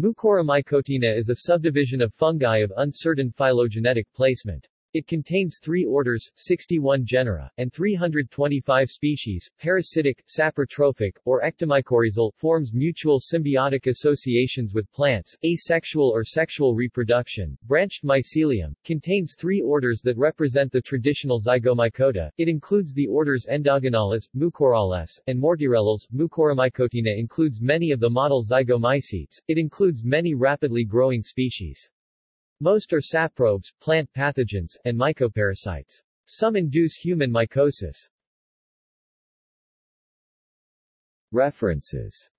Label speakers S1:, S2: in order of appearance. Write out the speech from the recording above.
S1: Mucoromycotina is a subdivision of fungi of uncertain phylogenetic placement. It contains three orders, 61 genera, and 325 species. Parasitic, saprotrophic, or ectomycorrhizal, forms mutual symbiotic associations with plants. Asexual or sexual reproduction. Branched mycelium, contains three orders that represent the traditional Zygomycota. It includes the orders Endogonales, Mucorales, and Mortierellales. Mucoromycotina includes many of the model zygomycetes. It includes many rapidly growing species. Most are saprobes, plant pathogens, and mycoparasites. Some induce human mycosis.
S2: References